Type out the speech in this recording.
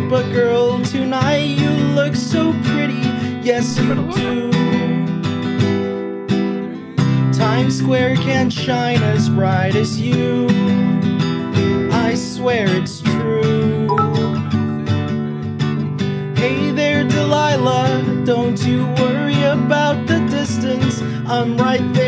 But girl, tonight you look so pretty. Yes, you do. Times Square can't shine as bright as you. I swear it's true. Hey there, Delilah, don't you worry about the distance. I'm right there.